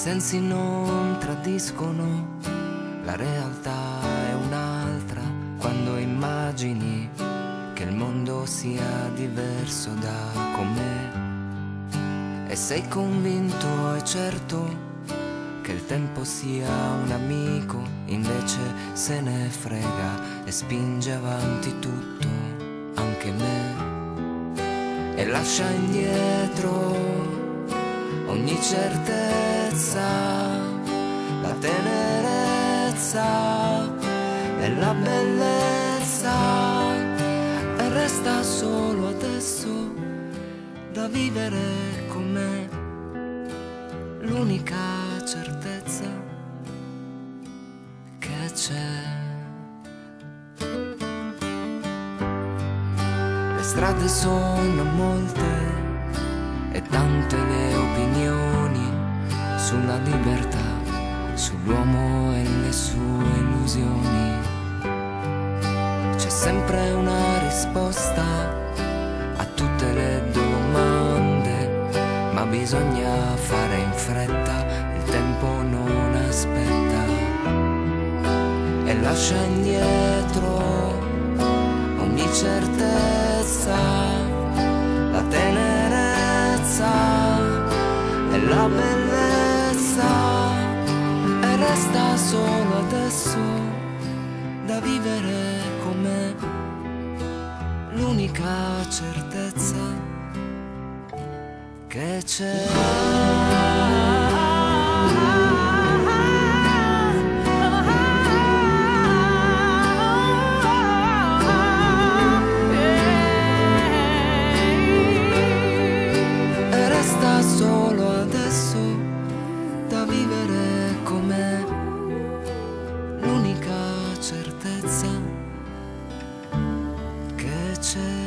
sensi non tradiscono, la realtà è un'altra quando immagini che il mondo sia diverso da com'è. E sei convinto e certo che il tempo sia un amico, invece se ne frega e spinge avanti tutto, anche me. E lascia indietro ogni certezza, la tenerezza e la bellezza, e resta solo adesso da vivere con me l'unica certezza che c'è. Le strade sono molte e tante le sulla libertà, sull'uomo e le sue illusioni. C'è sempre una risposta a tutte le domande, ma bisogna fare in fretta tempo non aspetta e lascia indietro ogni certezza, la tenerezza e la bellezza resta solo adesso da vivere come l'unica certezza che c'è. 最